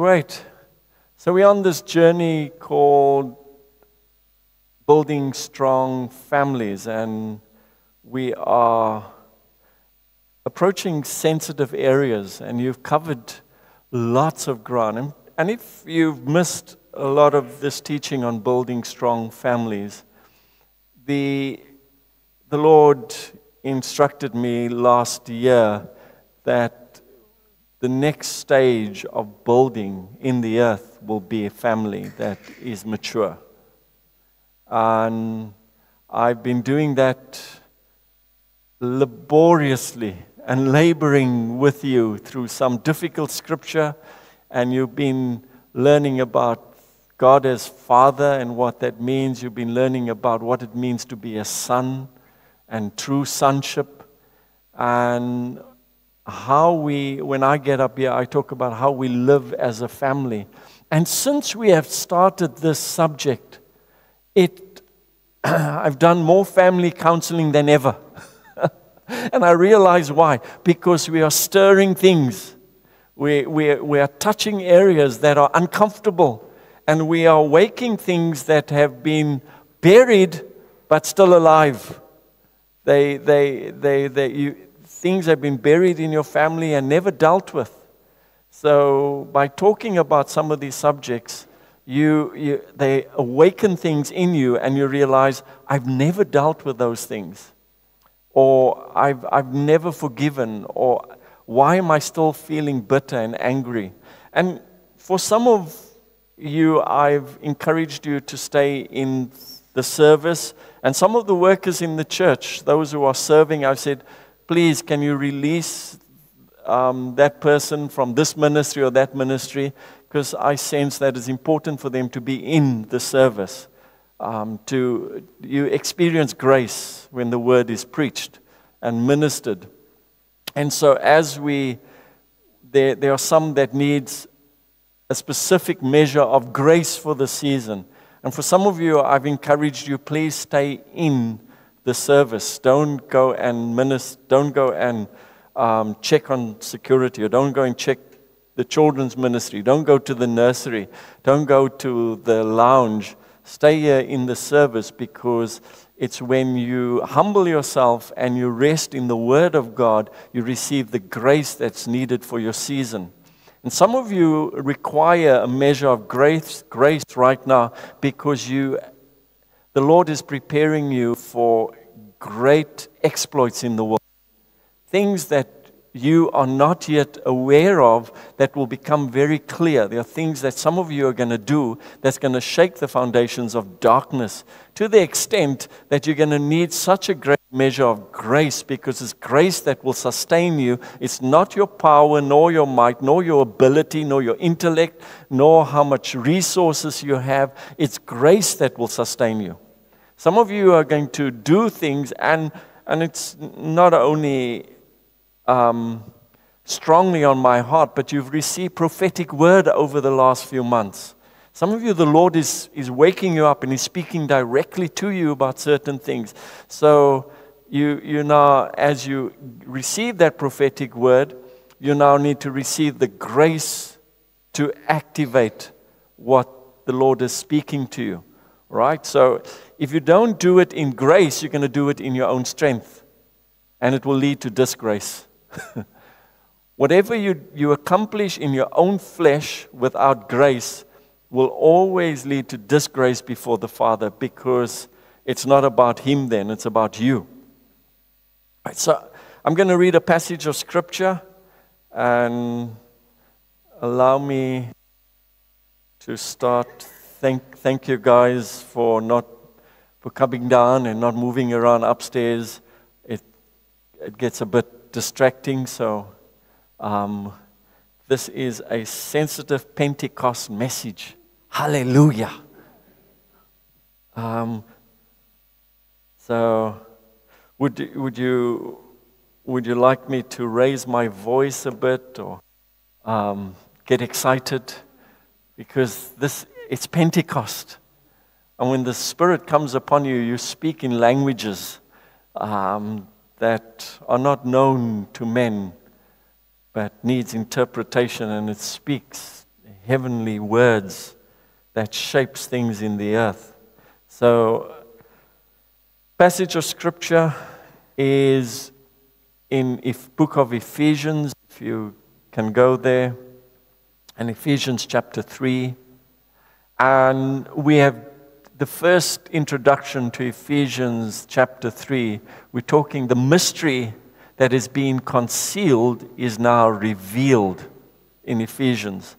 Great. So we're on this journey called building strong families, and we are approaching sensitive areas, and you've covered lots of ground. And, if you've missed a lot of this teaching on building strong families, the, the Lord instructed me last year that the next stage of building in the earth will be a family that is mature. And I've been doing that laboriously and laboring with you through some difficult scripture, and you've been learning about God as Father and what that means. You've been learning about what it means to be a son and true sonship. And how we, when I get up here, I talk about how we live as a family. And since we have started this subject, it, I've done more family counseling than ever. and I realize why. Because we are stirring things. We, we, we are touching areas that are uncomfortable. And we are waking things that have been buried but still alive. They, they, they, they, you, things have been buried in your family and never dealt with. So, by talking about some of these subjects, you, you, they awaken things in you, and you realize, I've never dealt with those things. Or I've, I've never forgiven. Or why am I still feeling bitter and angry? And for some of you, I've encouraged you to stay in the service and some of the workers in the church, those who are serving, I've said, please, can you release um, that person from this ministry or that ministry? Because I sense that it's important for them to be in the service. Um, to you experience grace when the word is preached and ministered. And so, as we, there, there are some that needs a specific measure of grace for the season. And for some of you, I've encouraged you, please stay in the service. Don't go and minister, don't go and um, check on security, or don't go and check the children's ministry. Don't go to the nursery. Don't go to the lounge. Stay here in the service because it's when you humble yourself and you rest in the Word of God, you receive the grace that's needed for your season. And some of you require a measure of grace, grace right now because you, the Lord is preparing you for great exploits in the world. Things that you are not yet aware of that will become very clear. There are things that some of you are going to do that's going to shake the foundations of darkness to the extent that you're going to need such a great measure of grace because it's grace that will sustain you. It's not your power, nor your might, nor your ability, nor your intellect, nor how much resources you have. It's grace that will sustain you. Some of you are going to do things, and, and it's not only um, strongly on my heart, but you've received prophetic word over the last few months. Some of you, the Lord is, is waking you up and He's speaking directly to you about certain things. So, you, you now, as you receive that prophetic word, you now need to receive the grace to activate what the Lord is speaking to you. Right? So, if you don't do it in grace, you're going to do it in your own strength. And it will lead to disgrace. Whatever you, you accomplish in your own flesh without grace will always lead to disgrace before the Father because it's not about Him then, it's about you. Right, so I'm going to read a passage of Scripture and allow me to start. Thank, thank you guys for not for coming down and not moving around upstairs. It, it gets a bit distracting, so um, this is a sensitive Pentecost message. Hallelujah. Um, so, would, would, you, would you like me to raise my voice a bit or um, get excited? Because this, it's Pentecost. And when the Spirit comes upon you, you speak in languages um, that are not known to men, but needs interpretation, and it speaks heavenly words that shapes things in the earth. So, passage of scripture is in if book of Ephesians, if you can go there, and Ephesians chapter 3. And we have the first introduction to Ephesians chapter 3. We're talking the mystery that is being concealed is now revealed in Ephesians.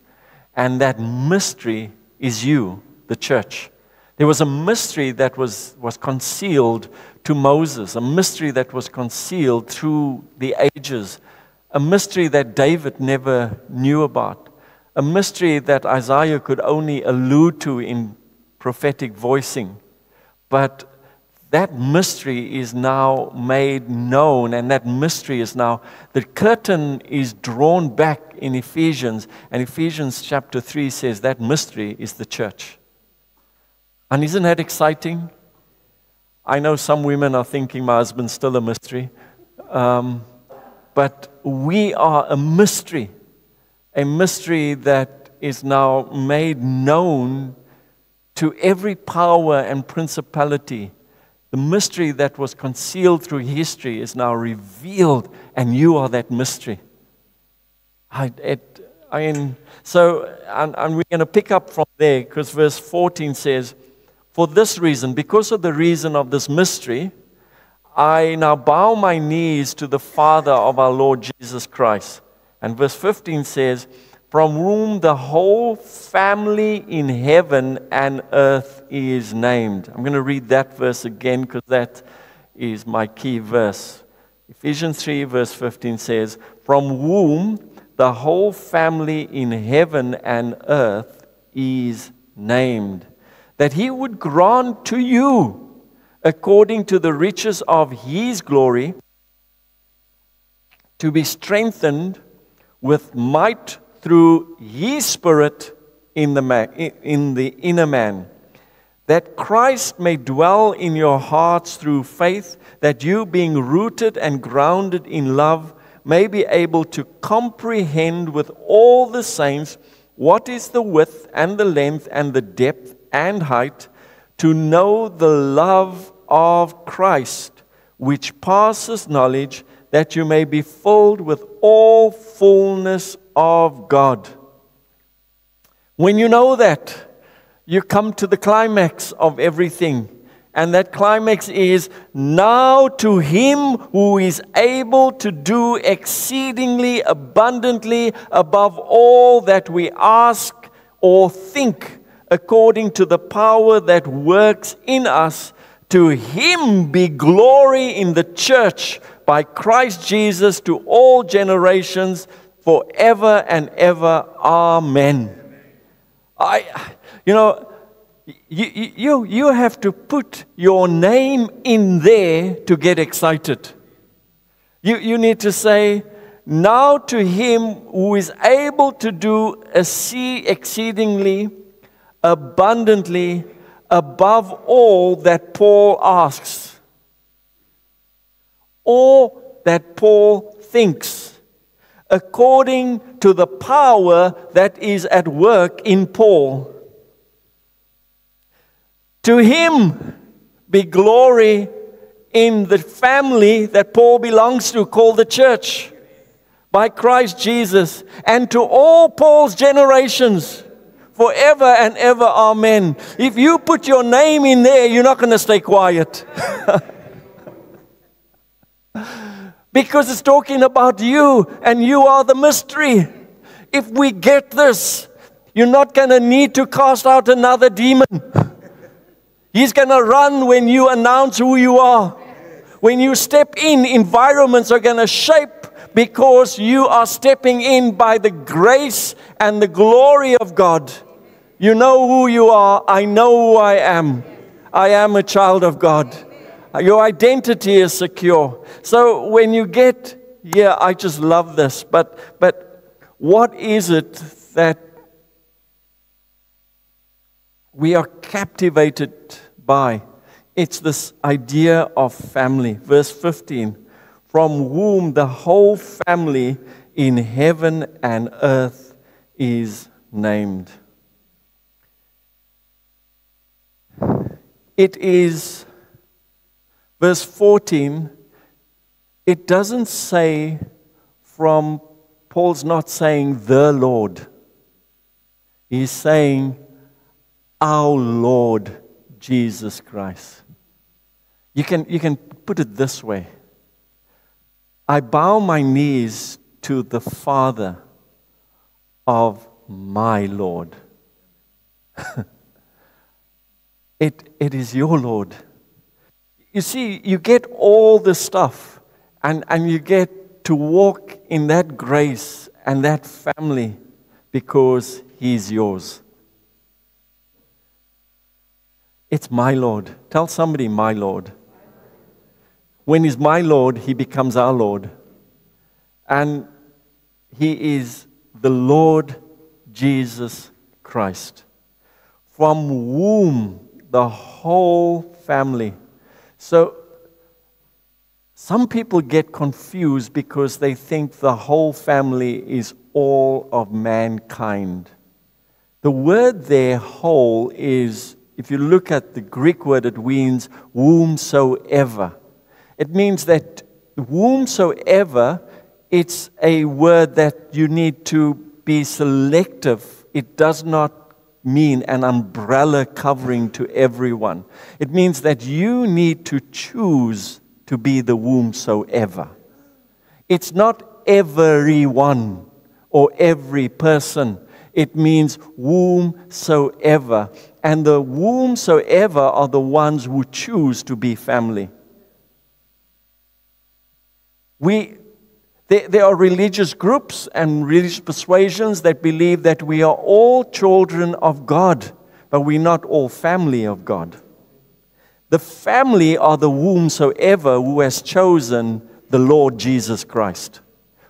And that mystery is you, the church. There was a mystery that was, was concealed to Moses, a mystery that was concealed through the ages, a mystery that David never knew about, a mystery that Isaiah could only allude to in prophetic voicing. But that mystery is now made known, and that mystery is now, the curtain is drawn back in Ephesians, and Ephesians chapter 3 says that mystery is the church. And isn't that exciting? I know some women are thinking my husband's still a mystery. Um, but we are a mystery, a mystery that is now made known to every power and principality. The mystery that was concealed through history is now revealed, and you are that mystery. I, it, I mean, so, and, and we're going to pick up from there because verse 14 says, For this reason, because of the reason of this mystery, I now bow my knees to the Father of our Lord Jesus Christ. And verse 15 says, From whom the whole family in heaven and earth is named. I'm going to read that verse again because that is my key verse. Ephesians 3, verse 15 says, From whom the whole family in heaven and earth is named, that he would grant to you according to the riches of his glory, to be strengthened with might through ye spirit in the, man, in the inner man, that Christ may dwell in your hearts through faith, that you, being rooted and grounded in love, may be able to comprehend with all the saints what is the width and the length and the depth and height to know the love of Christ, which passes knowledge, that you may be filled with all fullness of God. When you know that, you come to the climax of everything. And that climax is now to him who is able to do exceedingly abundantly above all that we ask or think according to the power that works in us. To him be glory in the church by Christ Jesus to all generations forever and ever. Amen. I, you know, you, you, you have to put your name in there to get excited. You, you need to say, Now to him who is able to do a sea exceedingly abundantly above all that Paul asks or that Paul thinks, according to the power that is at work in Paul. To him be glory in the family that Paul belongs to, called the church, by Christ Jesus, and to all Paul's generations forever and ever. Amen. If you put your name in there, you're not going to stay quiet. because it's talking about you, and you are the mystery. If we get this, you're not going to need to cast out another demon. He's going to run when you announce who you are. When you step in, environments are going to shape because you are stepping in by the grace and the glory of God. You know who you are. I know who I am. I am a child of God. Uh, your identity is secure. So when you get, yeah, I just love this, but, but what is it that we are captivated by? It's this idea of family. Verse 15 from whom the whole family in heaven and earth is named. It is, verse 14, it doesn't say from, Paul's not saying the Lord. He's saying our Lord Jesus Christ. You can, you can put it this way I bow my knees to the Father of my Lord. it, it is your Lord. You see, you get all the stuff, and, and you get to walk in that grace and that family because He's yours. It's my Lord. Tell somebody, my Lord. When He's my Lord, He becomes our Lord. And He is the Lord Jesus Christ, from whom the whole family. So, some people get confused because they think the whole family is all of mankind. The word there, whole, is, if you look at the Greek word, it means whomsoever. It means that whomsoever, it's a word that you need to be selective. It does not mean an umbrella covering to everyone. It means that you need to choose to be the whomsoever. It's not everyone or every person. It means whomsoever. And the whomsoever are the ones who choose to be family. We, there, there are religious groups and religious persuasions that believe that we are all children of God, but we're not all family of God. The family are the whomsoever who has chosen the Lord Jesus Christ,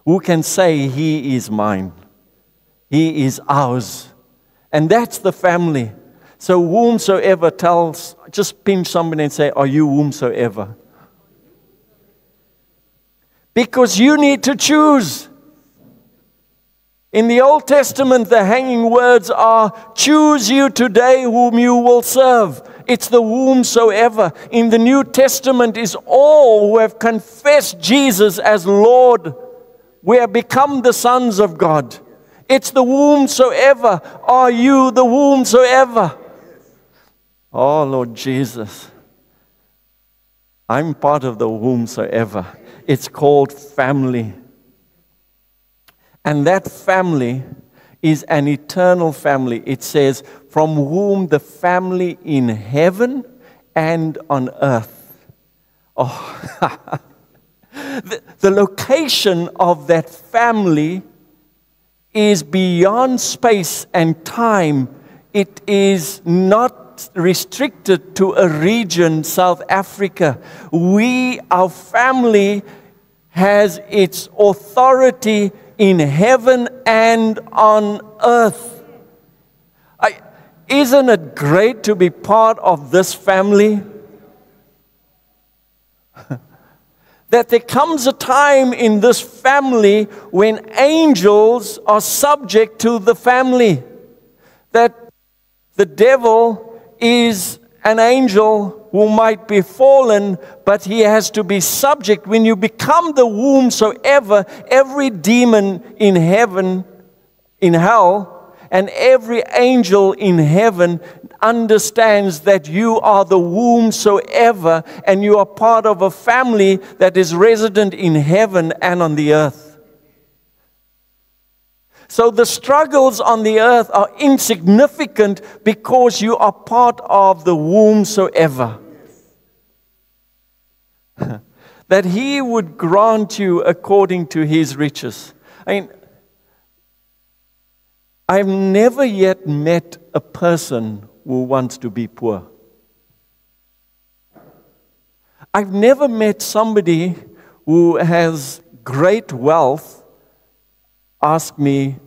who can say, He is mine, He is ours. And that's the family. So, whomsoever tells, just pinch somebody and say, Are you whomsoever? Because you need to choose. In the Old Testament, the hanging words are choose you today whom you will serve. It's the whomsoever. In the New Testament is all who have confessed Jesus as Lord. We have become the sons of God. It's the whomsoever. Are you the whomsoever? Oh, Lord Jesus. I'm part of the whomsoever. It's called family. And that family is an eternal family. It says, from whom the family in heaven and on earth. Oh, the, the location of that family is beyond space and time. It is not restricted to a region, South Africa. We, our family, has its authority in heaven and on earth. I, isn't it great to be part of this family? that there comes a time in this family when angels are subject to the family. That the devil is an angel who might be fallen, but he has to be subject. When you become the womb, so ever, every demon in heaven, in hell, and every angel in heaven understands that you are the womb, so ever, and you are part of a family that is resident in heaven and on the earth. So the struggles on the earth are insignificant because you are part of the whomsoever. that he would grant you according to his riches. I mean, I've never yet met a person who wants to be poor. I've never met somebody who has great wealth ask me,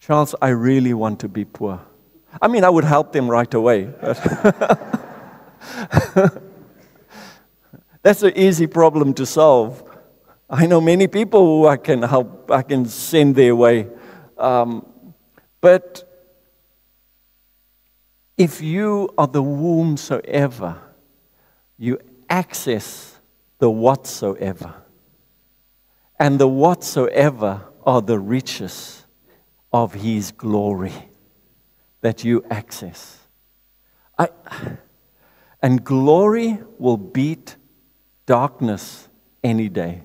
Charles, I really want to be poor. I mean, I would help them right away. That's an easy problem to solve. I know many people who I can help, I can send their way. Um, But if you are the whomsoever, you access the whatsoever. And the whatsoever are the riches of his glory that you access. I, and glory will beat darkness any day.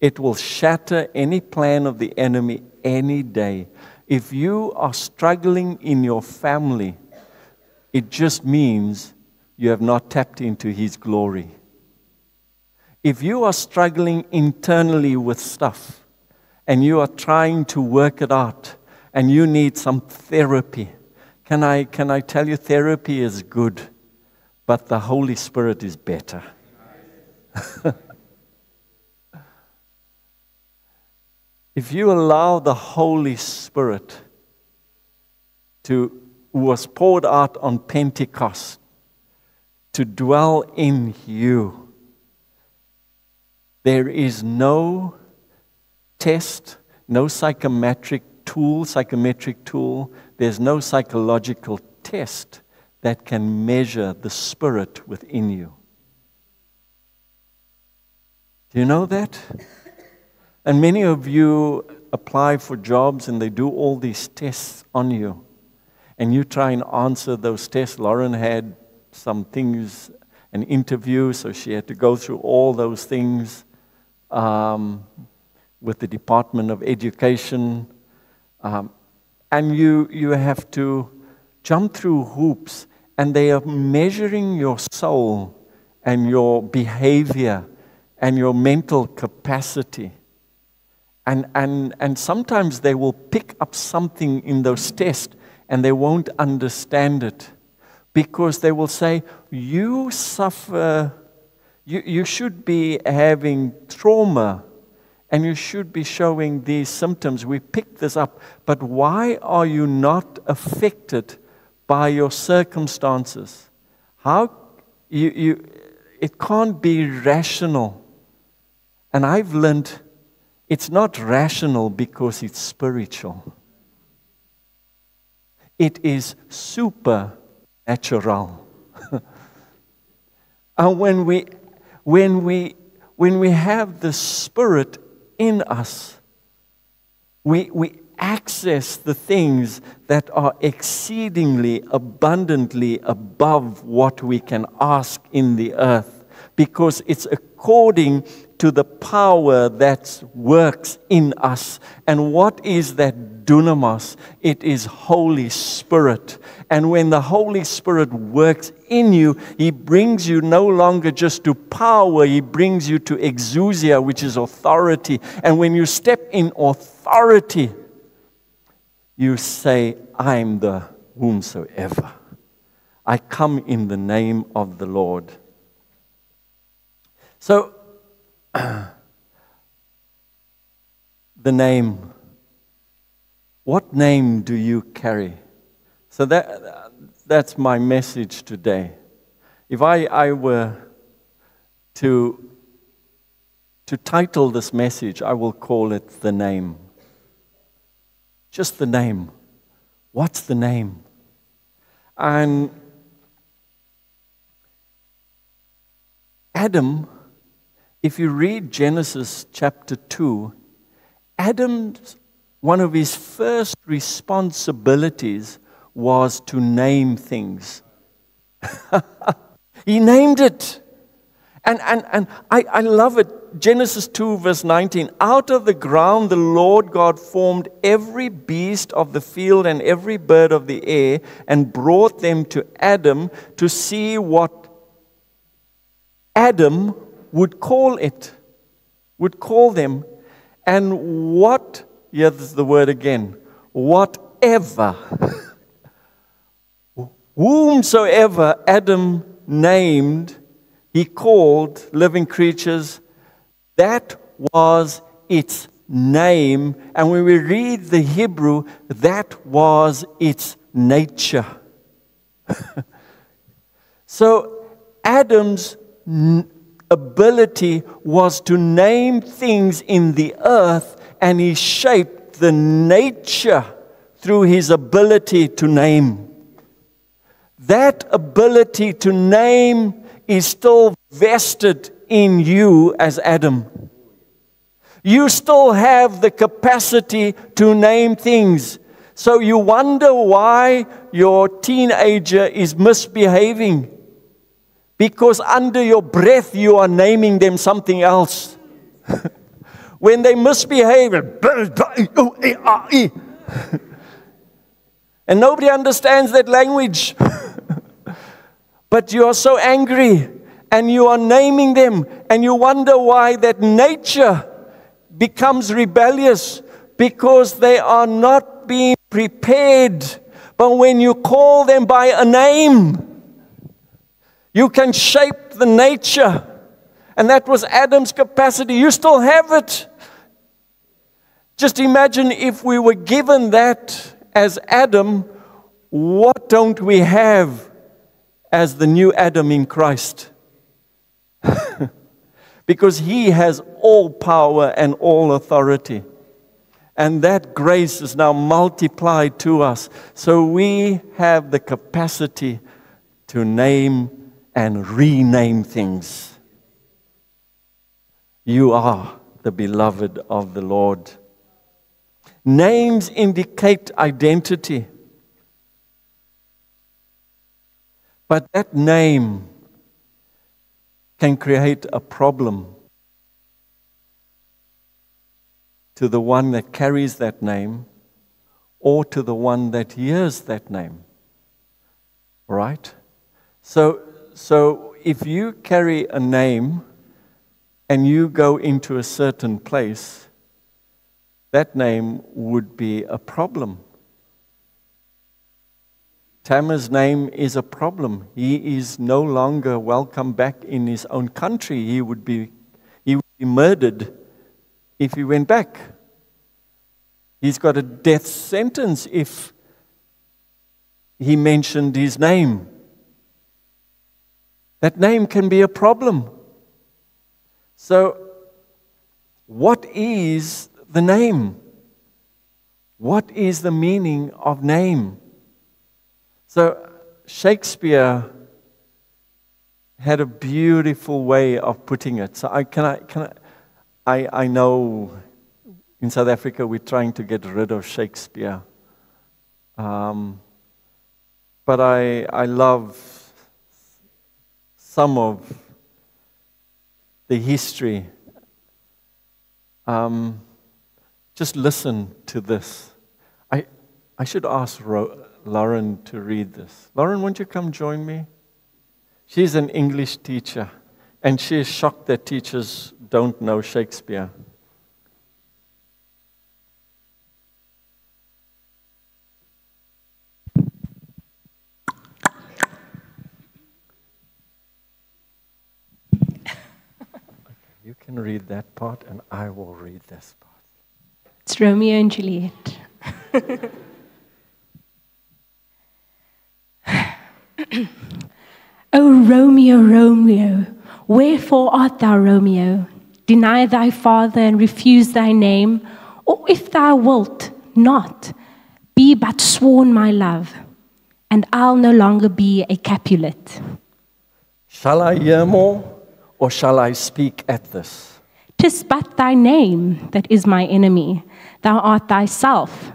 It will shatter any plan of the enemy any day. If you are struggling in your family, it just means you have not tapped into His glory. If you are struggling internally with stuff and you are trying to work it out and you need some therapy, can I, can I tell you, therapy is good, but the Holy Spirit is better. if you allow the Holy Spirit to who was poured out on Pentecost to dwell in you. There is no test, no psychometric tool, psychometric tool, there's no psychological test that can measure the spirit within you. Do you know that? And many of you apply for jobs and they do all these tests on you and you try and answer those tests. Lauren had some things, an interview, so she had to go through all those things um, with the Department of Education. Um, and you, you have to jump through hoops, and they are measuring your soul and your behavior and your mental capacity. And, and, and sometimes they will pick up something in those tests and they won't understand it because they will say, You suffer, you, you should be having trauma and you should be showing these symptoms. We picked this up, but why are you not affected by your circumstances? How you, you it can't be rational. And I've learned it's not rational because it's spiritual. It is supernatural. and when we, when, we, when we have the Spirit in us, we, we access the things that are exceedingly abundantly above what we can ask in the earth because it's according to the power that works in us. And what is that dunamis? It is Holy Spirit. And when the Holy Spirit works in you, He brings you no longer just to power, He brings you to exousia, which is authority. And when you step in authority, you say, I'm the whomsoever. I come in the name of the Lord. So, the name. What name do you carry? So that, that's my message today. If I, I were to, to title this message, I will call it The Name. Just the name. What's the name? And Adam if you read Genesis chapter 2, Adam's one of his first responsibilities was to name things. he named it. And, and, and I, I love it. Genesis 2, verse 19. Out of the ground the Lord God formed every beast of the field and every bird of the air and brought them to Adam to see what Adam would call it, would call them, and what, here's the word again, whatever, whomsoever Adam named, he called living creatures, that was its name. And when we read the Hebrew, that was its nature. so Adam's ability was to name things in the earth, and he shaped the nature through his ability to name. That ability to name is still vested in you as Adam. You still have the capacity to name things. So you wonder why your teenager is misbehaving. Because under your breath, you are naming them something else. when they misbehave, and nobody understands that language. but you are so angry and you are naming them, and you wonder why that nature becomes rebellious because they are not being prepared. But when you call them by a name, you can shape the nature. And that was Adam's capacity. You still have it. Just imagine if we were given that as Adam, what don't we have as the new Adam in Christ? because he has all power and all authority. And that grace is now multiplied to us. So we have the capacity to name and rename things. You are the beloved of the Lord. Names indicate identity. But that name can create a problem to the one that carries that name or to the one that hears that name. Right? So, so if you carry a name and you go into a certain place, that name would be a problem. Tamar's name is a problem. He is no longer welcome back in his own country. He would be, he would be murdered if he went back. He's got a death sentence if he mentioned his name. That name can be a problem. So, what is the name? What is the meaning of name? So, Shakespeare had a beautiful way of putting it. So, I, can I, can I, I, I know in South Africa we're trying to get rid of Shakespeare. Um, but I, I love some of the history. Um, just listen to this. I, I should ask Ro- Lauren to read this. Lauren, won't you come join me? She's an English teacher, and she is shocked that teachers don't know Shakespeare. You can read that part, and I will read this part. It's Romeo and Juliet. oh, Romeo, Romeo, wherefore art thou, Romeo? Deny thy father and refuse thy name, or if thou wilt not, be but sworn my love, and I'll no longer be a Capulet. Shall I hear more, or shall I speak at this? Tis but thy name that is my enemy. Thou art thyself,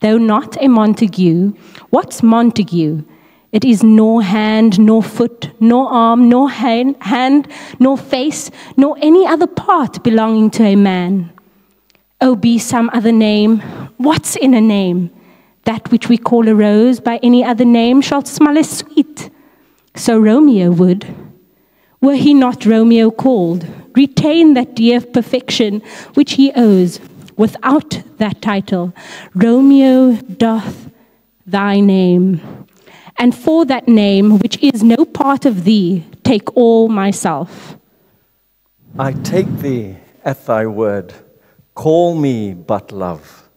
though not a Montague. What's Montague? It is nor hand, nor foot, nor arm, nor hand, hand, nor face, nor any other part belonging to a man. Oh, be some other name. What's in a name? That which we call a rose by any other name shall smell as sweet. So Romeo would. Were he not Romeo called, retain that dear perfection which he owes. Without that title, Romeo doth thy name. And for that name, which is no part of thee, take all myself. I take thee at thy word. Call me but love,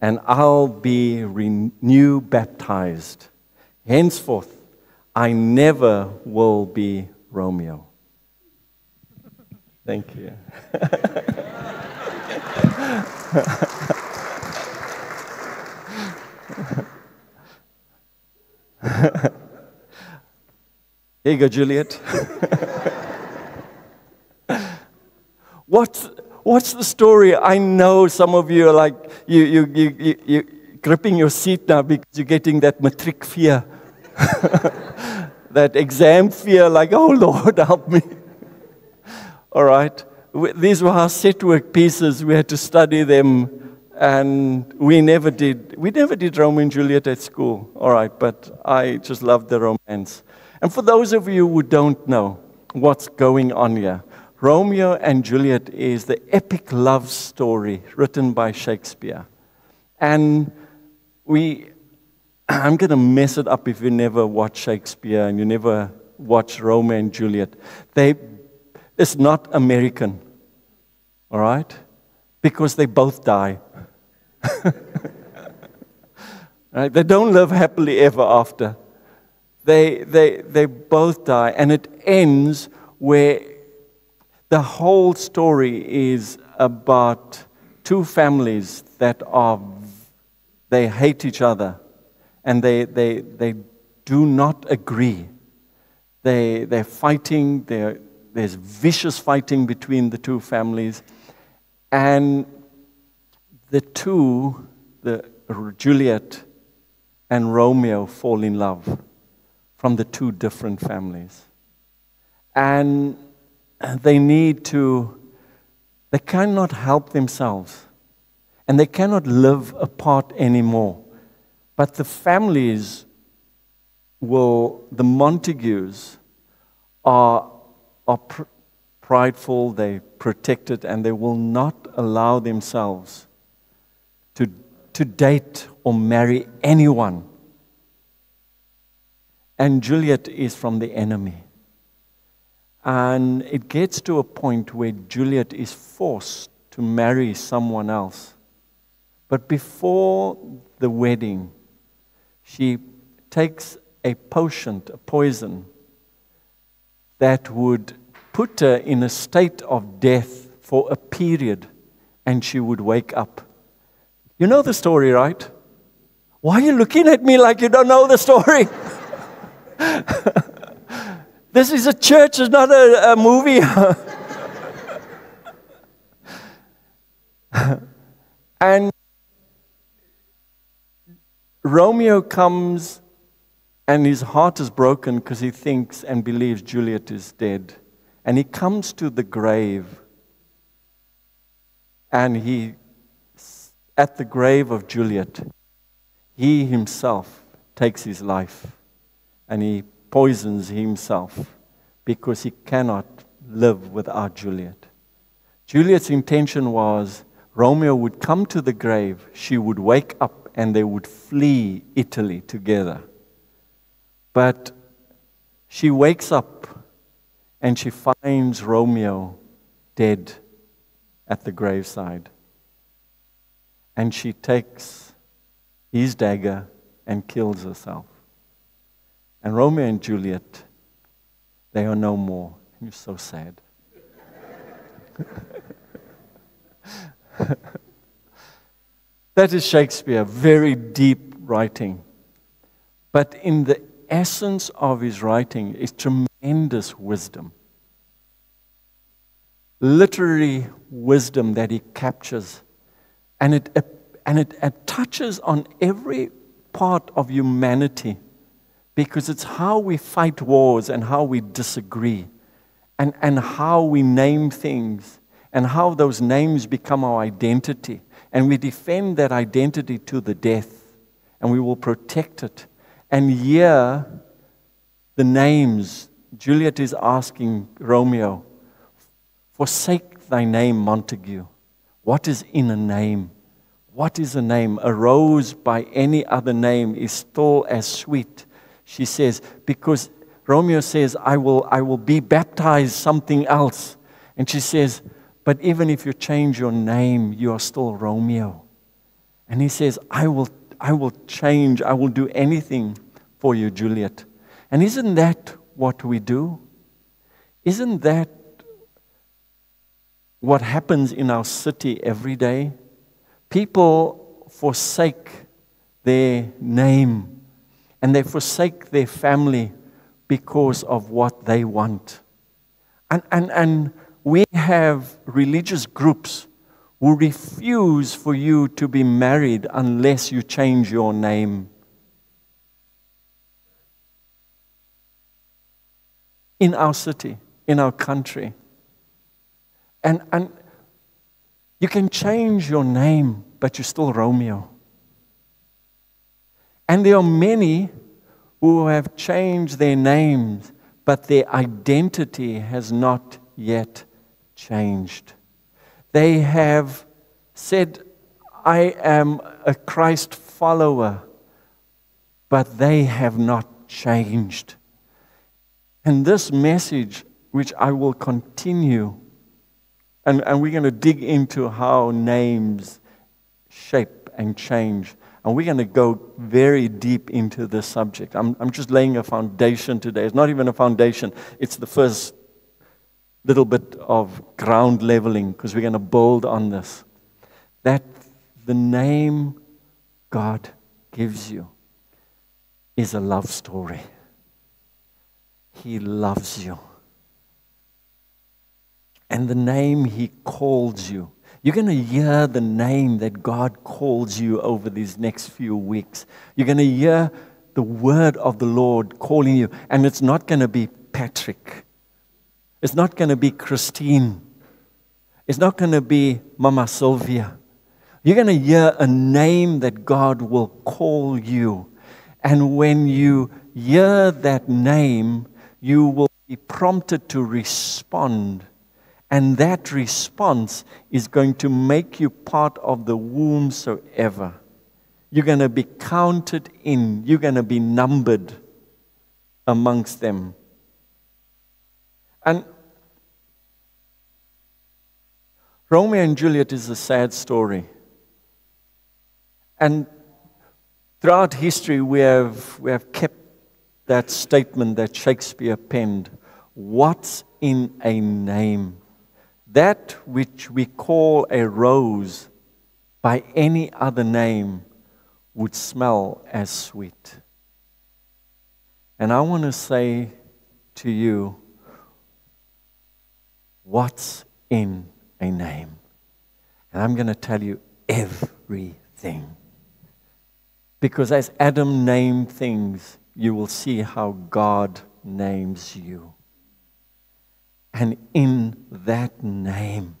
and I'll be renew baptized. Henceforth, I never will be Romeo. Thank you. Here you go, Juliet. what's, what's the story? I know some of you are like, you, you, you, you, you gripping your seat now because you're getting that matric fear, that exam fear, like, oh Lord, help me. All right. These were our set work pieces. We had to study them, and we never did. We never did Romeo and Juliet at school. All right, but I just loved the romance. And for those of you who don't know what's going on here, Romeo and Juliet is the epic love story written by Shakespeare. And we, I'm going to mess it up if you never watch Shakespeare and you never watch Romeo and Juliet. They, it's not American, all right? Because they both die. right? They don't live happily ever after they, they, they both die, and it ends where the whole story is about two families that are, they hate each other, and they, they, they do not agree. They, they're fighting, they're, there's vicious fighting between the two families, and the two, the Juliet and Romeo, fall in love from the two different families. And they need to, they cannot help themselves. And they cannot live apart anymore. But the families will, the Montagues are, are pr- prideful, they protect it, and they will not allow themselves to, to date or marry anyone and Juliet is from the enemy. And it gets to a point where Juliet is forced to marry someone else. But before the wedding, she takes a potion, a poison, that would put her in a state of death for a period, and she would wake up. You know the story, right? Why are you looking at me like you don't know the story? this is a church, it's not a, a movie. and Romeo comes and his heart is broken because he thinks and believes Juliet is dead. And he comes to the grave and he, at the grave of Juliet, he himself takes his life and he poisons himself because he cannot live without Juliet. Juliet's intention was Romeo would come to the grave, she would wake up, and they would flee Italy together. But she wakes up and she finds Romeo dead at the graveside. And she takes his dagger and kills herself. And Romeo and Juliet, they are no more. And you're so sad. that is Shakespeare, very deep writing. But in the essence of his writing is tremendous wisdom. Literary wisdom that he captures. And it, and it, it touches on every part of humanity because it's how we fight wars and how we disagree and, and how we name things and how those names become our identity. And we defend that identity to the death and we will protect it. And here, the names, Juliet is asking Romeo, forsake thy name, Montague. What is in a name? What is a name? A rose by any other name is still as sweet she says, because Romeo says, I will, I will be baptized something else. And she says, but even if you change your name, you are still Romeo. And he says, I will, I will change, I will do anything for you, Juliet. And isn't that what we do? Isn't that what happens in our city every day? People forsake their name and they forsake their family because of what they want. And, and, and we have religious groups who refuse for you to be married unless you change your name. In our city, in our country. And, and you can change your name, but you're still Romeo. And there are many who have changed their names, but their identity has not yet changed. They have said, I am a Christ follower, but they have not changed. And this message, which I will continue, and, and we're going to dig into how names shape and change. And we're going to go very deep into this subject. I'm, I'm just laying a foundation today. It's not even a foundation, it's the first little bit of ground leveling because we're going to build on this. That the name God gives you is a love story. He loves you. And the name He calls you. You're going to hear the name that God calls you over these next few weeks. You're going to hear the word of the Lord calling you. And it's not going to be Patrick. It's not going to be Christine. It's not going to be Mama Sylvia. You're going to hear a name that God will call you. And when you hear that name, you will be prompted to respond. And that response is going to make you part of the womb so ever. You're going to be counted in, you're going to be numbered amongst them. And Romeo and Juliet is a sad story. And throughout history, we have, we have kept that statement that Shakespeare penned What's in a name? That which we call a rose by any other name would smell as sweet. And I want to say to you, what's in a name. And I'm going to tell you everything. Because as Adam named things, you will see how God names you. And in that name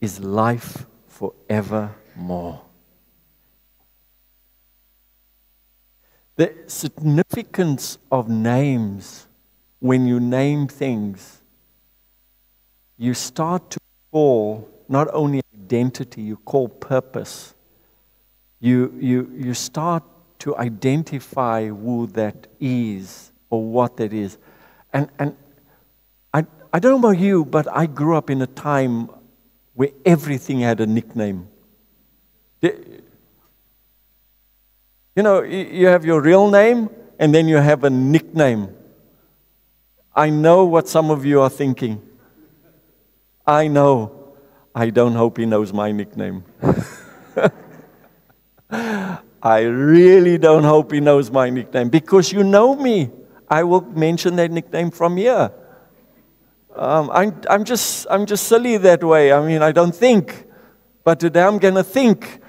is life forevermore. The significance of names when you name things you start to call not only identity, you call purpose. You, you, you start to identify who that is or what that is. And, and I, I don't know about you, but I grew up in a time where everything had a nickname. You know, you have your real name and then you have a nickname. I know what some of you are thinking. I know. I don't hope he knows my nickname. I really don't hope he knows my nickname because you know me. I will mention that nickname from here. Um, I'm, I'm, just, I'm just silly that way. I mean, I don't think. But today I'm going to think.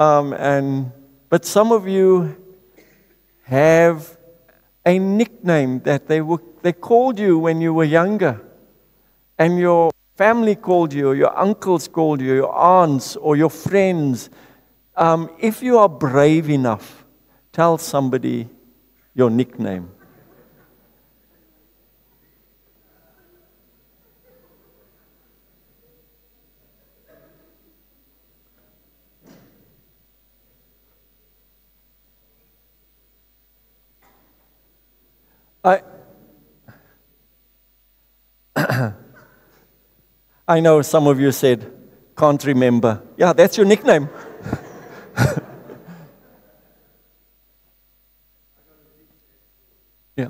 Um, and, but some of you have a nickname that they, were, they called you when you were younger. And your family called you, or your uncles called you, your aunts, or your friends, um, if you are brave enough, tell somebody your nickname. I I know some of you said, can't remember. Yeah, that's your nickname. yeah.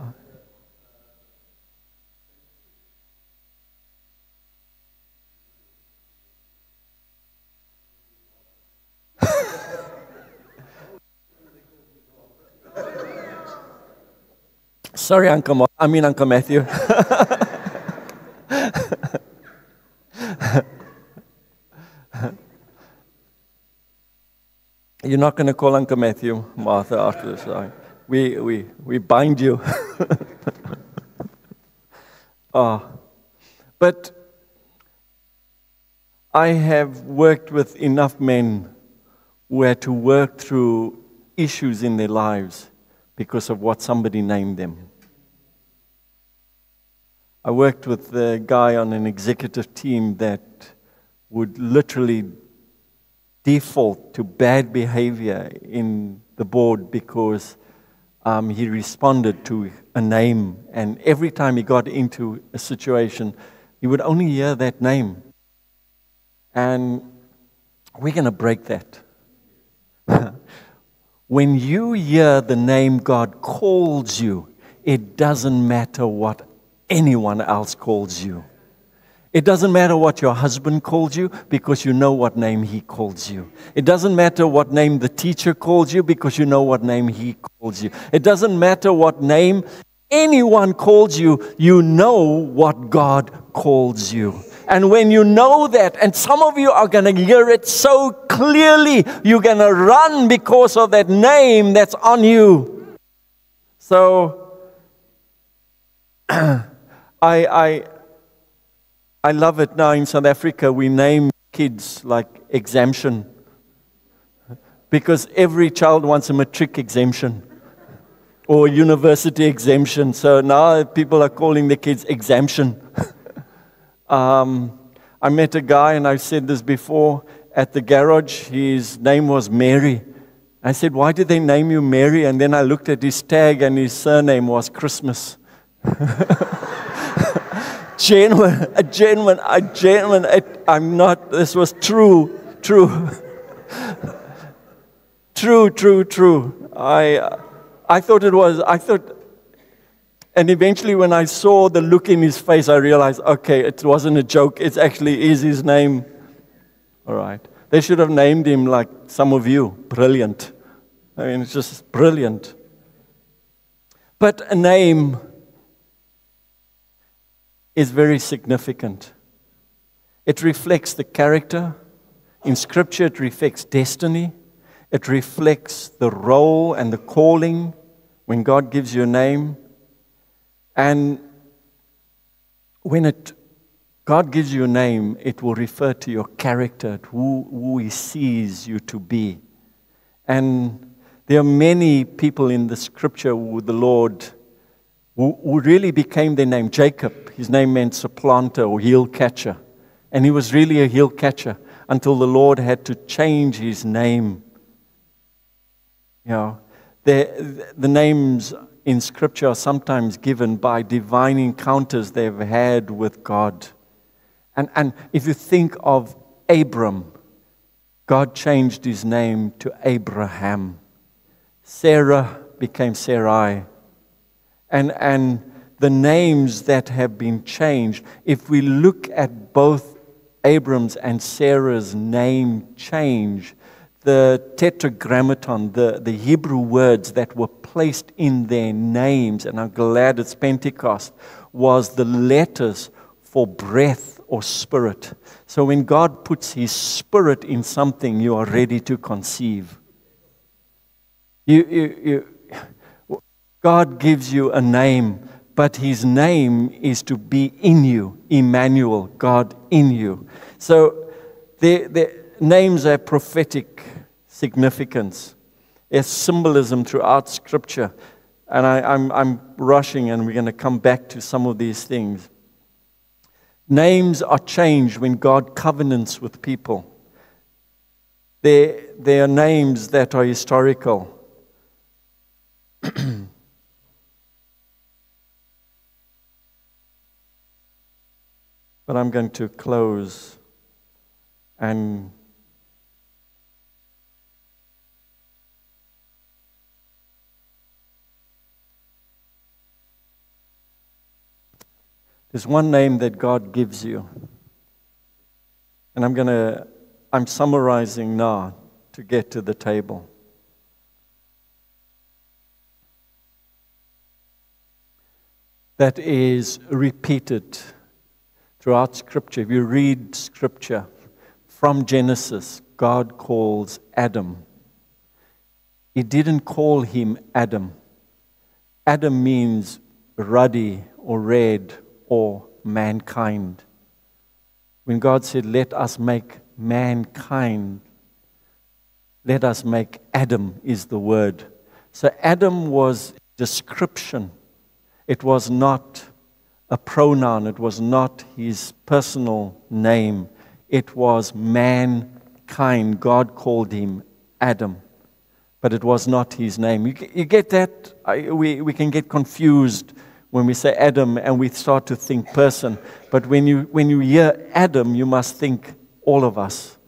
Sorry, Uncle. I mean, Uncle Matthew. You're not going to call Uncle Matthew Martha after this. Right? We, we, we bind you. oh. But I have worked with enough men who had to work through issues in their lives because of what somebody named them. I worked with a guy on an executive team that would literally default to bad behavior in the board because um, he responded to a name. And every time he got into a situation, he would only hear that name. And we're going to break that. when you hear the name God calls you, it doesn't matter what anyone else calls you. It doesn't matter what your husband calls you because you know what name he calls you. It doesn't matter what name the teacher calls you because you know what name he calls you. It doesn't matter what name anyone calls you, you know what God calls you. And when you know that, and some of you are going to hear it so clearly, you're going to run because of that name that's on you. So, I, I, I love it now in South Africa. We name kids like exemption because every child wants a matric exemption or university exemption. So now people are calling the kids exemption. um, I met a guy, and I've said this before, at the garage. His name was Mary. I said, Why did they name you Mary? And then I looked at his tag, and his surname was Christmas. genuine, a genuine, a genuine. It, I'm not, this was true, true. true, true, true. I, I thought it was, I thought, and eventually when I saw the look in his face, I realized, okay, it wasn't a joke. It actually is his name. All right. They should have named him like some of you. Brilliant. I mean, it's just brilliant. But a name is very significant. It reflects the character. In Scripture, it reflects destiny. It reflects the role and the calling when God gives you a name. And when it, God gives you a name, it will refer to your character, who, who He sees you to be. And there are many people in the Scripture who the Lord who, who really became their name. Jacob, his name meant supplanter or heel catcher. And he was really a heel catcher until the Lord had to change his name. You know, the, the names in Scripture are sometimes given by divine encounters they've had with God. And, and if you think of Abram, God changed his name to Abraham. Sarah became Sarai and, and the names that have been changed, if we look at both Abram's and Sarah's name change, the tetragrammaton, the, the Hebrew words that were placed in their names, and I'm glad it's Pentecost, was the letters for breath or spirit. So when God puts His spirit in something, you are ready to conceive. You, you, you, God gives you a name, but his name is to be in you, Emmanuel, God in you. So the, the names have prophetic significance. There's symbolism throughout Scripture. And I, I'm, I'm rushing, and we're going to come back to some of these things. Names are changed when God covenants with people. There are names that are historical. But I'm going to close and There's one name that God gives you. And I'm going to, I'm summarizing now to get to the table. that is repeated throughout Scripture. If you read Scripture from Genesis, God calls Adam. He didn't call him Adam. Adam means ruddy or red or mankind. When God said, Let us make mankind, let us make Adam, is the word. So Adam was description. It was not a pronoun, it was not his personal name. It was mankind. God called him Adam, but it was not his name. You, you get that? I, we, we can get confused when we say Adam and we start to think person. But when you, when you hear Adam, you must think all of us.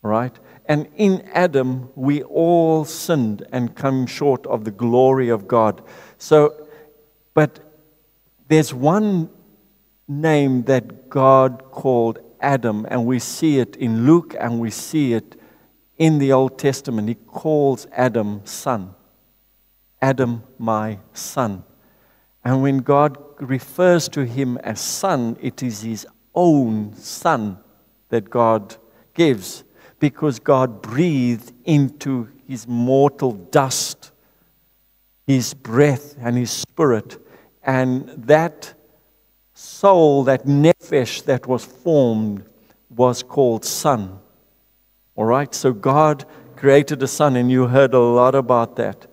Right? And in Adam, we all sinned and come short of the glory of God. So, but there's one name that God called Adam, and we see it in Luke and we see it in the Old Testament. He calls Adam son. Adam, my son. And when God refers to him as son, it is his own son that God gives because God breathed into his mortal dust his breath and his spirit. And that soul, that nephesh that was formed, was called son. All right? So God created a son, and you heard a lot about that.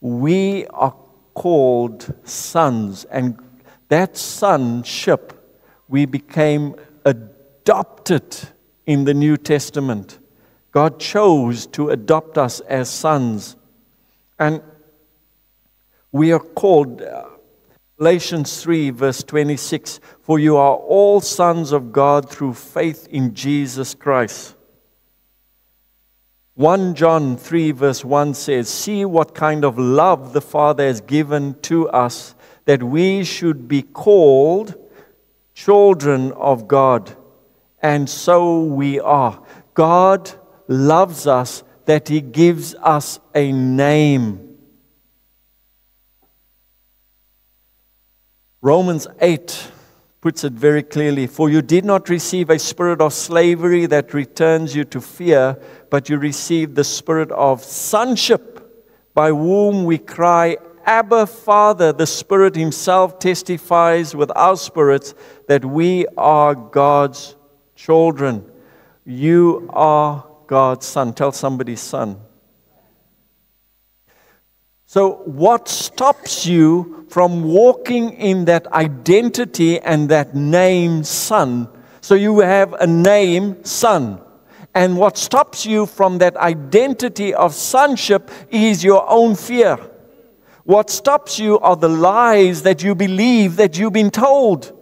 We are called sons, and that sonship, we became adopted in the New Testament. God chose to adopt us as sons. And we are called, uh, Galatians 3, verse 26, for you are all sons of God through faith in Jesus Christ. 1 John 3, verse 1 says, See what kind of love the Father has given to us that we should be called children of God. And so we are. God loves us that He gives us a name. Romans 8 puts it very clearly For you did not receive a spirit of slavery that returns you to fear, but you received the spirit of sonship, by whom we cry, Abba, Father. The Spirit Himself testifies with our spirits that we are God's children. You are God's son. Tell somebody, son. So, what stops you from walking in that identity and that name, son? So, you have a name, son. And what stops you from that identity of sonship is your own fear. What stops you are the lies that you believe that you've been told,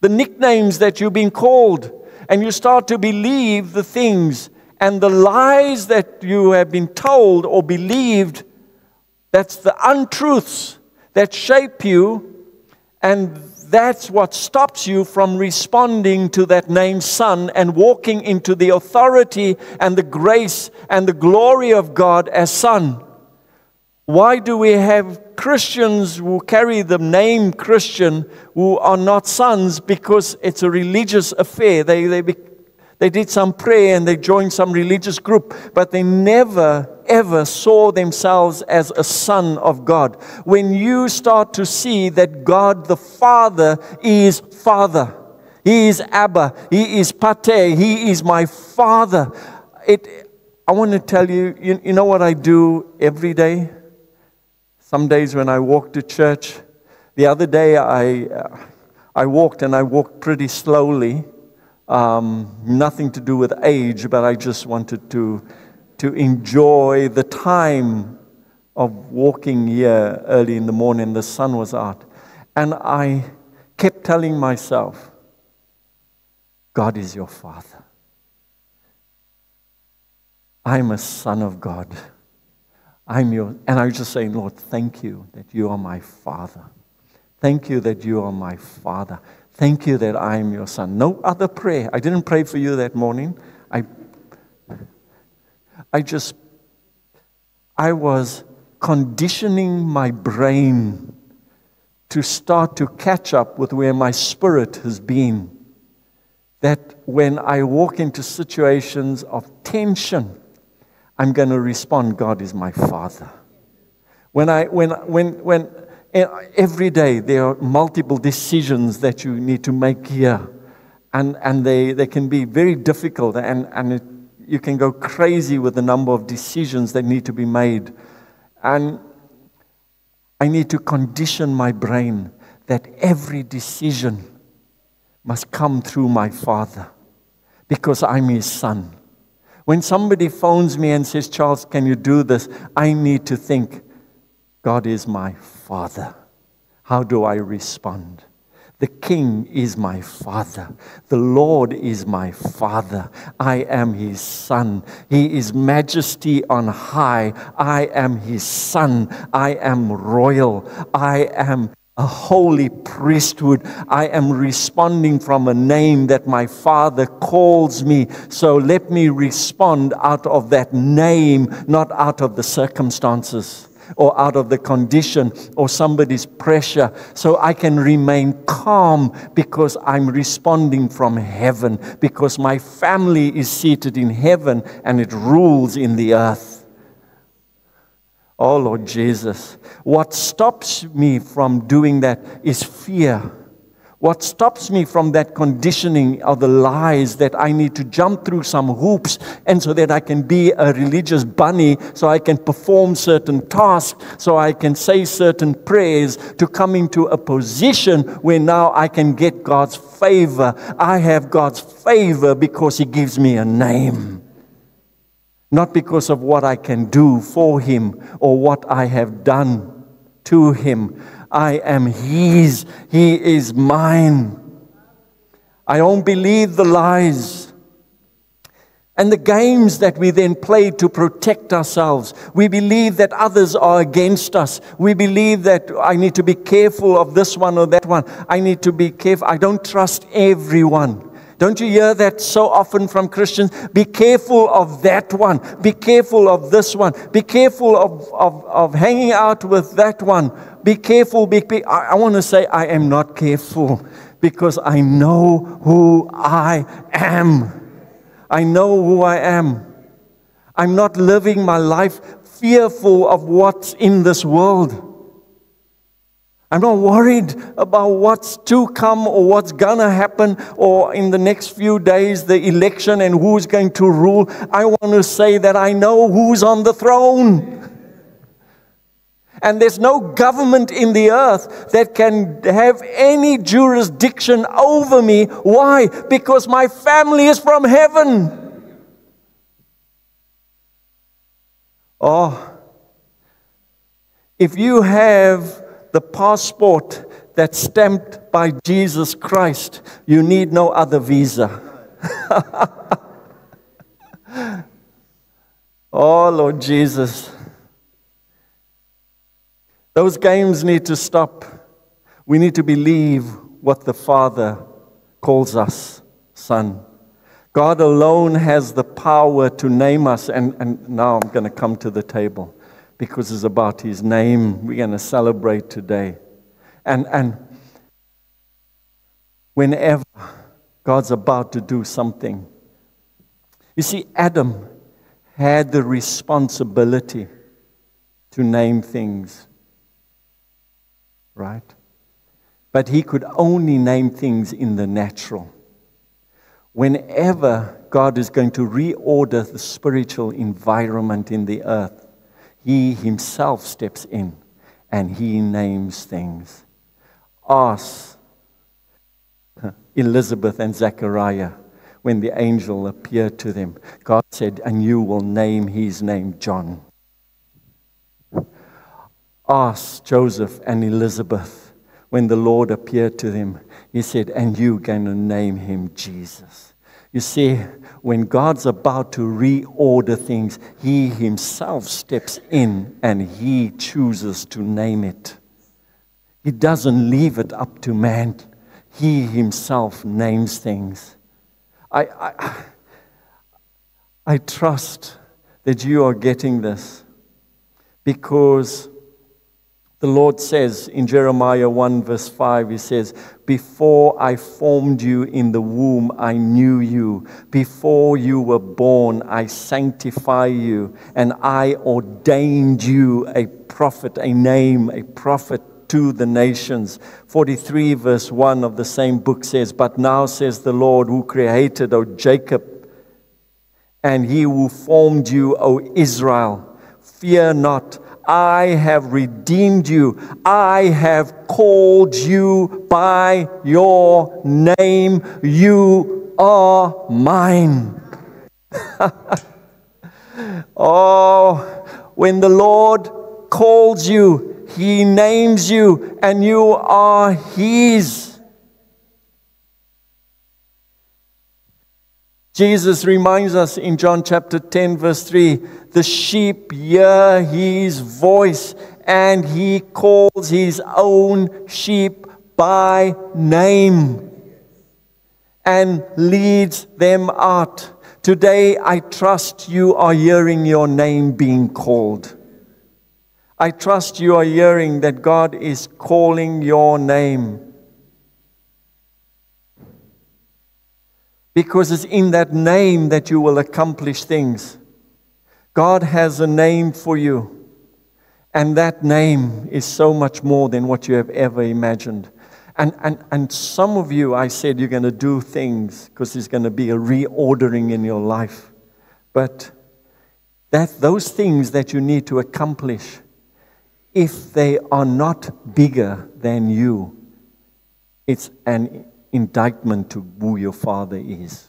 the nicknames that you've been called, and you start to believe the things and the lies that you have been told or believed, that's the untruths that shape you, and that's what stops you from responding to that name son and walking into the authority and the grace and the glory of God as son. Why do we have Christians who carry the name Christian who are not sons? Because it's a religious affair. They, they, they did some prayer and they joined some religious group, but they never ever saw themselves as a son of God. When you start to see that God the Father is Father, He is Abba, He is Pater, He is my Father. It, I want to tell you, you, you know what I do every day? Some days when I walk to church, the other day I, uh, I walked and I walked pretty slowly um, nothing to do with age, but I just wanted to, to enjoy the time of walking here early in the morning. The sun was out. And I kept telling myself, God is your Father. I'm a son of God. I'm your, and I was just saying, Lord, thank you that you are my Father. Thank you that you are my Father. Thank you that I am your son. No other prayer. I didn't pray for you that morning. I, just, I was conditioning my brain to start to catch up with where my spirit has been. That when I walk into situations of tension, I'm going to respond, God is my Father. When I, when, when, when every day there are multiple decisions that you need to make here, and, and they, they can be very difficult, and, and it, you can go crazy with the number of decisions that need to be made. And I need to condition my brain that every decision must come through my Father because I'm His Son. When somebody phones me and says, Charles, can you do this? I need to think, God is my Father. How do I respond? The King is my Father. The Lord is my Father. I am His Son. He is majesty on high. I am His Son. I am royal. I am a holy priesthood. I am responding from a name that my Father calls me. So let me respond out of that name, not out of the circumstances or out of the condition or somebody's pressure. So I can remain calm because I'm responding from heaven, because my family is seated in heaven and it rules in the earth. Oh Lord Jesus, what stops me from doing that is fear. What stops me from that conditioning are the lies that I need to jump through some hoops and so that I can be a religious bunny, so I can perform certain tasks, so I can say certain prayers to come into a position where now I can get God's favor. I have God's favor because He gives me a name. Not because of what I can do for Him or what I have done to Him. I am His, He is mine. I don't believe the lies. And the games that we then play to protect ourselves. We believe that others are against us. We believe that I need to be careful of this one or that one. I need to be careful. I don't trust everyone. Don't you hear that so often from Christians? Be careful of that one. Be careful of this one. Be careful of, of, of hanging out with that one. Be careful. Be, be, I, I want to say, I am not careful because I know who I am. I know who I am. I'm not living my life fearful of what's in this world. I'm not worried about what's to come or what's going to happen or in the next few days, the election and who's going to rule. I want to say that I know who's on the throne. And there's no government in the earth that can have any jurisdiction over me. Why? Because my family is from heaven. Oh, if you have the passport that's stamped by Jesus Christ, you need no other visa. oh, Lord Jesus. Those games need to stop. We need to believe what the Father calls us, Son. God alone has the power to name us. And, and now I'm going to come to the table because it's about his name we're going to celebrate today. And, and whenever God's about to do something, you see, Adam had the responsibility to name things, right? But he could only name things in the natural. Whenever God is going to reorder the spiritual environment in the earth, he himself steps in and he names things. Ask Elizabeth and Zechariah when the angel appeared to them. God said, And you will name his name John. Ask Joseph and Elizabeth when the Lord appeared to them. He said, And you're going to name him Jesus. You see, when God's about to reorder things, He Himself steps in and He chooses to name it. He doesn't leave it up to man, He Himself names things. I, I, I trust that you are getting this because The Lord says in Jeremiah 1, verse 5, He says, Before I formed you in the womb, I knew you. Before you were born, I sanctify you, and I ordained you a prophet, a name, a prophet to the nations. 43, verse 1 of the same book says, But now says the Lord who created, O Jacob, and he who formed you, O Israel, fear not. I have redeemed you. I have called you by your name. You are mine. oh, when the Lord calls you, He names you, and you are His. Jesus reminds us in John chapter 10, verse 3 the sheep hear his voice, and he calls his own sheep by name and leads them out. Today, I trust you are hearing your name being called. I trust you are hearing that God is calling your name. Because it's in that name that you will accomplish things. God has a name for you, and that name is so much more than what you have ever imagined. And, and, and some of you, I said, you're going to do things because there's going to be a reordering in your life. But that, those things that you need to accomplish, if they are not bigger than you, it's an indictment to who your father is.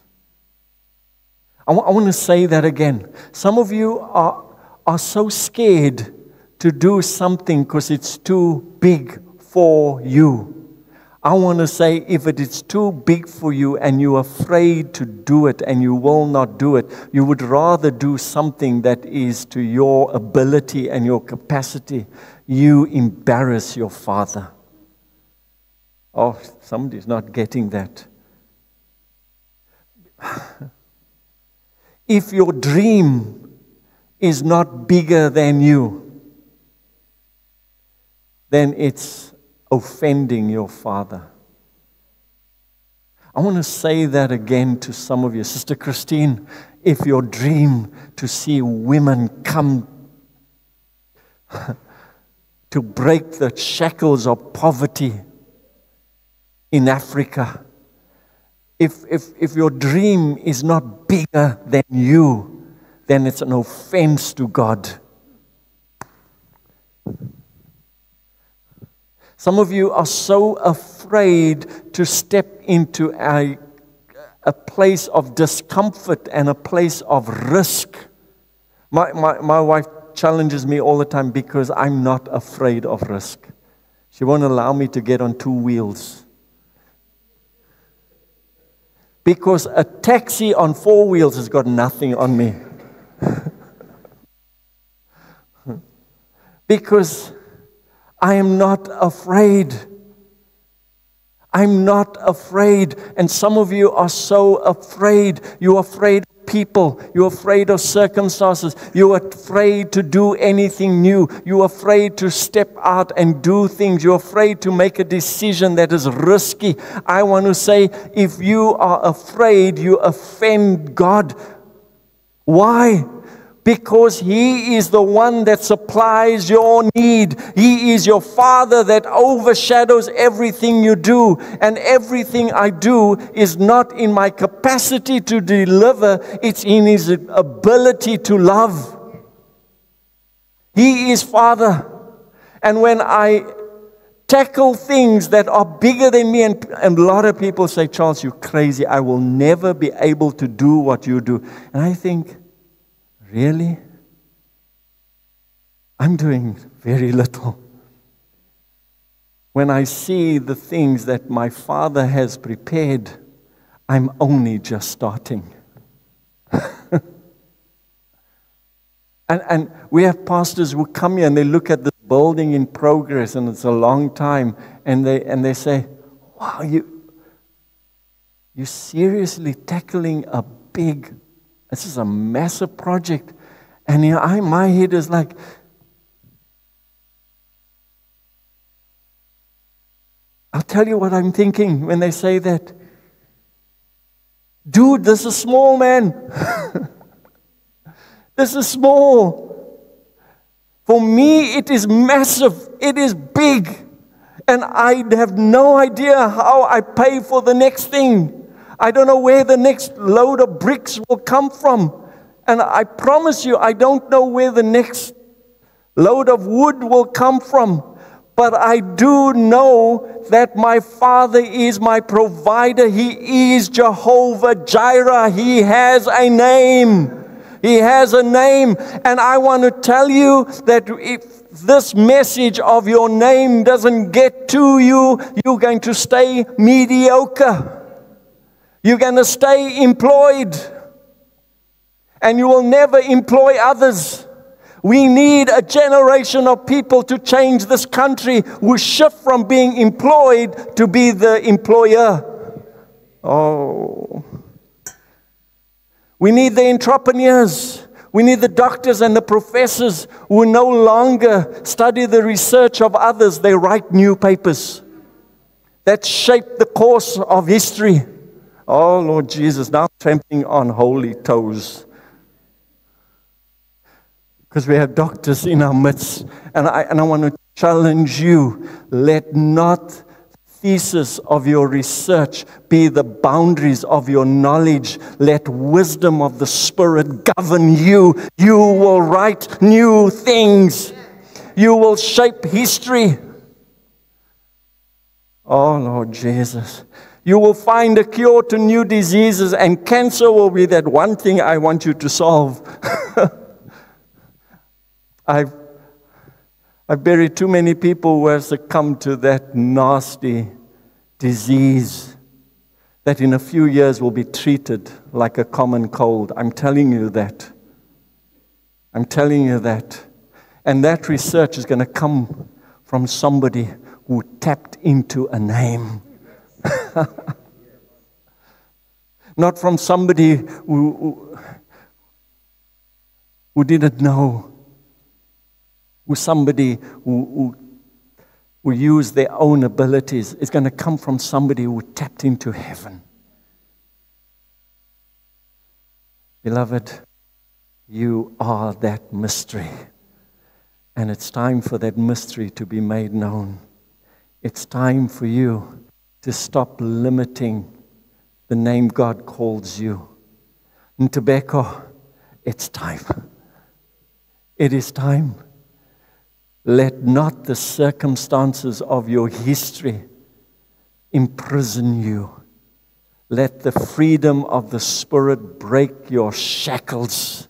I, want to say that again. Some of you are, are so scared to do something because it's too big for you. I want to say if it is too big for you and you're afraid to do it and you will not do it, you would rather do something that is to your ability and your capacity. You embarrass your father. Oh, somebody's not getting that. if your dream is not bigger than you, then it's offending your father. I want to say that again to some of you. Sister Christine, if your dream to see women come to break the shackles of poverty in Africa, if, if, if your dream is not bigger than you, then it's an offense to God. Some of you are so afraid to step into a, a place of discomfort and a place of risk. My, my, my wife challenges me all the time because I'm not afraid of risk. She won't allow me to get on two wheels. Because a taxi on four wheels has got nothing on me. because I am not afraid. I'm not afraid. And some of you are so afraid. You're afraid people. You're afraid of circumstances. You're afraid to do anything new. You're afraid to step out and do things. You're afraid to make a decision that is risky. I want to say if you are afraid, you offend God. Why? Because He is the one that supplies your need. He is your Father that overshadows everything you do. And everything I do is not in my capacity to deliver, it's in His ability to love. He is Father. And when I tackle things that are bigger than me, and, and a lot of people say, Charles, you're crazy. I will never be able to do what you do. And I think, Really? I'm doing very little. When I see the things that my Father has prepared, I'm only just starting. and, and we have pastors who come here and they look at the building in progress and it's a long time and they, and they say, Wow, you, you're seriously tackling a big this is a massive project. And you know, I, my head is like, I'll tell you what I'm thinking when they say that. Dude, this is small, man. this is small. For me, it is massive, it is big. And I have no idea how I pay for the next thing. I don't know where the next load of bricks will come from. And I promise you, I don't know where the next load of wood will come from. But I do know that my Father is my provider. He is Jehovah Jireh. He has a name. He has a name. And I want to tell you that if this message of your name doesn't get to you, you're going to stay mediocre. You're going to stay employed. And you will never employ others. We need a generation of people to change this country who shift from being employed to be the employer. Oh. We need the entrepreneurs. We need the doctors and the professors who no longer study the research of others, they write new papers that shape the course of history. Oh, Lord Jesus, now trampling on holy toes because we have doctors in our midst. And I, and I want to challenge you let not thesis of your research be the boundaries of your knowledge. Let wisdom of the Spirit govern you. You will write new things, you will shape history. Oh, Lord Jesus. You will find a cure to new diseases, and cancer will be that one thing I want you to solve. I've, I've buried too many people who have succumbed to that nasty disease that in a few years will be treated like a common cold. I'm telling you that. I'm telling you that. And that research is going to come from somebody who tapped into a name. Not from somebody who, who, didn't know who somebody who, who, who used their own abilities. It's going to come from somebody who tapped into heaven. Beloved, you are that mystery. And it's time for that mystery to be made known. It's time for you to stop limiting the name God calls you. Ntobeko, it's time. It is time. Let not the circumstances of your history imprison you. Let the freedom of the Spirit break your shackles.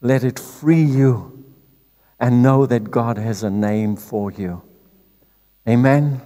Let it free you and know that God has a name for you. Amen.